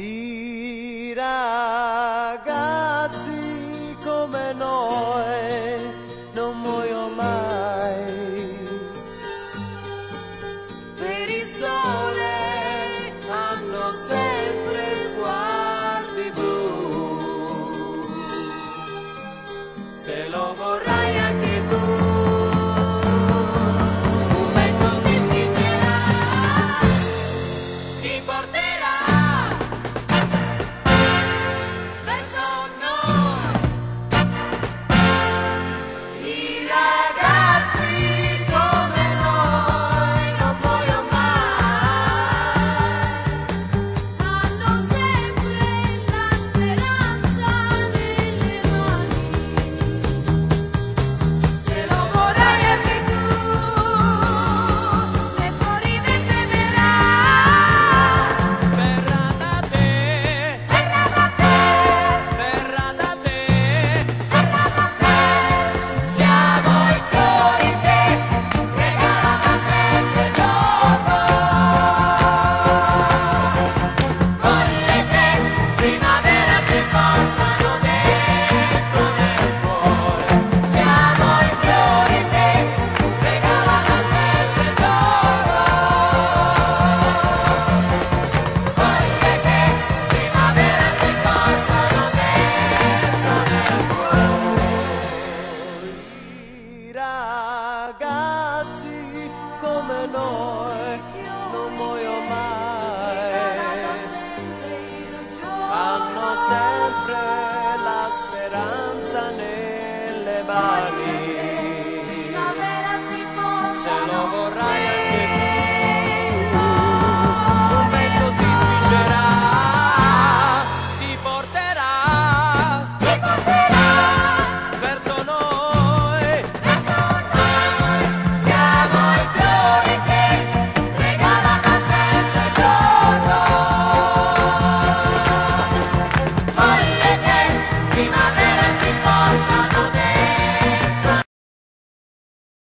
I ragazzi come noi non muoiono mai. Per il sole hanno sempre sguardi blu. Se lo vorrai noi non muoio mai. Hanno sempre la speranza nelle mani. Se lo vuoi